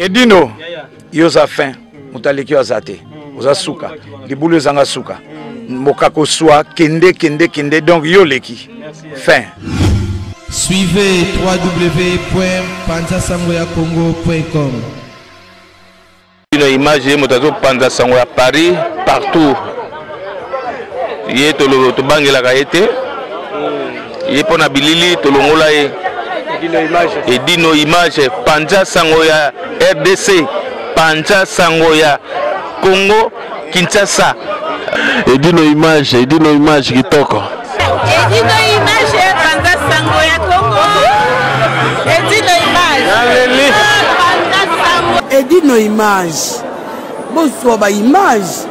edino yo oza fin moto aleki yo aza te oza suka libulu ezanga suka mboka koswa kende kende kende donc yo oleki fin suivez www.panzasangoyakongo.com bino image ye moto azopanza sango ya paris partout ye tobangelaka ye te ye mpo na bilili tolongola ye edino image panza sango ya rdc panza sango ya congo kinshasa edino image edino image kitoko edino image panza sango ya congo edino image edino image bozwa baimage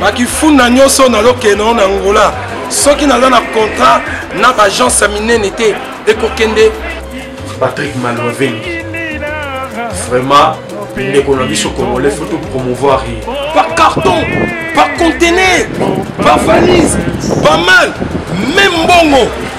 bakifunda nyonso nalokende yango na ngola soki naza na contrat na baagence ya minene te ekokende patrick malveni vraiment ndeko na biso congolais faut to promouvoir ye par carton par contener par valise pas mal même mbongo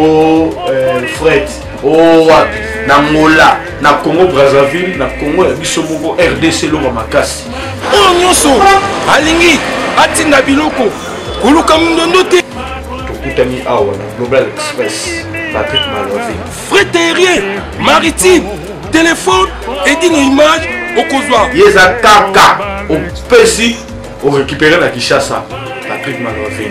oh, eh, fret o oh, wapi na ngola na congo brazzaville na congo ya biso moko rdc eloko makasi oyo nyonso alingi atinda biloko koluka mindondo te tokutani awa na global express patrick malovi fret aérien maritime telefone edi na image okozwa ye eza kaka opesi orécupere na kinshasa patrick malovi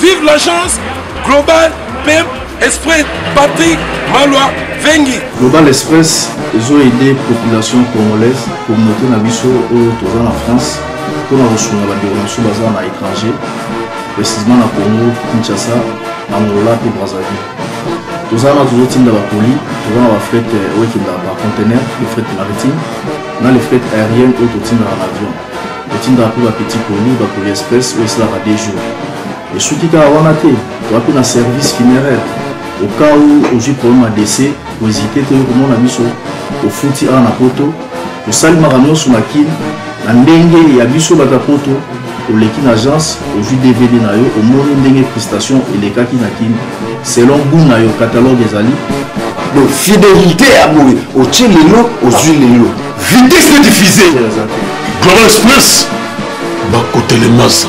Vive l'agence Global PM Express Patrick Malwa Vengi. Global Express ezo aider population congolaise communauté na biso oyo toza na France mpo na kosunga bandeko na biso baza na étranger précisément na Congo Kinshasa na Angola mpe Brazzaville toza wana tozotinda bapoli toza na bafrete oyo ekendaka bacontenaire le frete maritime na le frete aérienne oyo totindaka na avion otindaka mpe bapetit poni bakoli espèce oyo esilaka de jour esuki kaka wana te toa mpe na service funéraire au cas où ozwi problème ya décès koezite te oyo komona biso ofuti awa na poto tosali makambo nyonso na kin na ndenge ya biso bato ya poto oleki na agence ozwi dvd na yo omoni ndenge prestation elekaki na kin selon gout na yo catalogue ezali donc fidélité ya boye otie lelo ozwi lelo vitesse de diffuser global express bakotelemasa